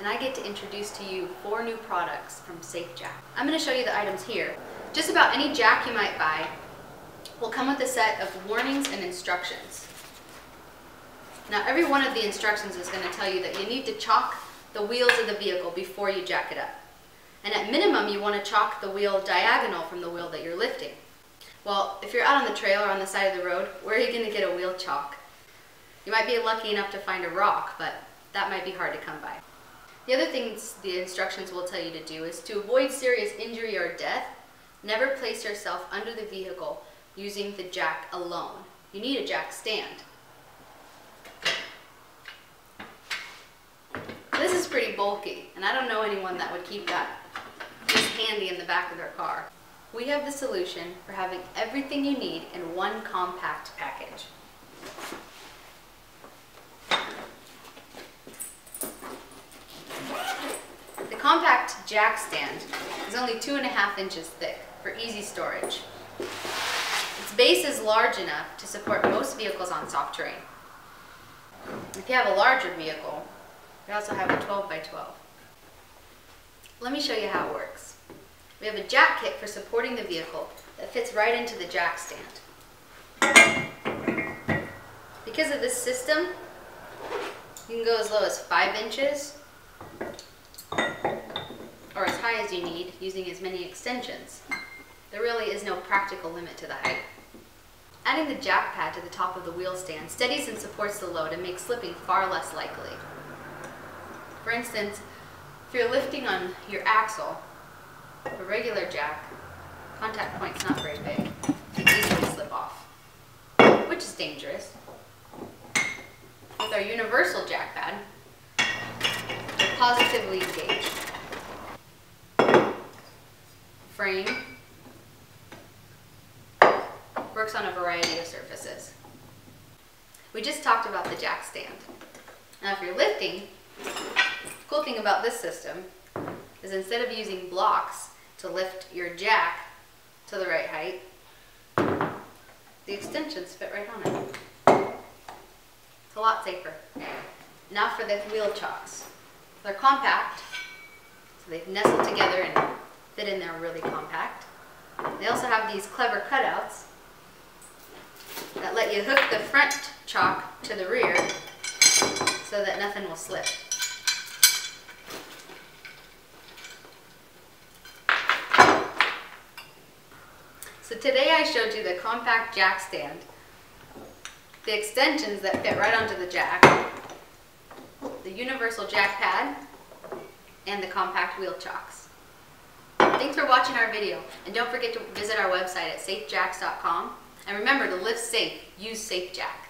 and I get to introduce to you four new products from SafeJack. I'm going to show you the items here. Just about any jack you might buy will come with a set of warnings and instructions. Now every one of the instructions is going to tell you that you need to chock the wheels of the vehicle before you jack it up. And at minimum you want to chock the wheel diagonal from the wheel that you're lifting. Well, if you're out on the trail or on the side of the road, where are you going to get a wheel chock? You might be lucky enough to find a rock, but that might be hard to come by. The other things the instructions will tell you to do is to avoid serious injury or death, never place yourself under the vehicle using the jack alone. You need a jack stand. This is pretty bulky, and I don't know anyone that would keep that just handy in the back of their car. We have the solution for having everything you need in one compact package. The compact jack stand is only two and a half inches thick for easy storage. Its base is large enough to support most vehicles on soft terrain. If you have a larger vehicle, we also have a 12 by 12. Let me show you how it works. We have a jack kit for supporting the vehicle that fits right into the jack stand. Because of this system, you can go as low as 5 inches as you need using as many extensions. There really is no practical limit to the height. Adding the jack pad to the top of the wheel stand steadies and supports the load and makes slipping far less likely. For instance, if you're lifting on your axle, a regular jack, contact point's not very big. You can easily slip off, which is dangerous. With our universal jack pad, we're positively engaged. Frame works on a variety of surfaces. We just talked about the jack stand. Now if you're lifting, the cool thing about this system is instead of using blocks to lift your jack to the right height, the extensions fit right on it. It's a lot safer. Now for the wheel chocks. They're compact, so they nestle together and fit in there really compact. They also have these clever cutouts that let you hook the front chock to the rear so that nothing will slip. So today I showed you the compact jack stand, the extensions that fit right onto the jack, the universal jack pad, and the compact wheel chocks. Thanks for watching our video, and don't forget to visit our website at safejacks.com. And remember to live safe, use SafeJack.